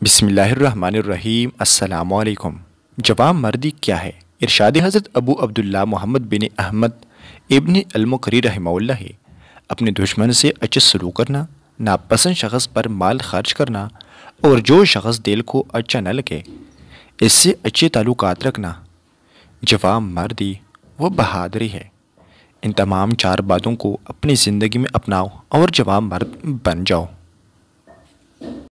بسم اللہ الرحمن الرحیم السلام علیکم جواب مردی کیا ہے ارشاد حضرت ابو عبداللہ محمد بن احمد ابن المقری رحمہ اللہ ہے اپنے دشمن سے اچھے سلوک کرنا ناپسند شخص پر مال خرچ کرنا اور جو شخص دل کو اچھا نہ لگے اس سے اچھے تعلقات رکھنا جواب مردی وہ بہادری ہے ان تمام چار باتوں کو اپنی زندگی میں اپناؤ اور جواب مرد بن جاؤ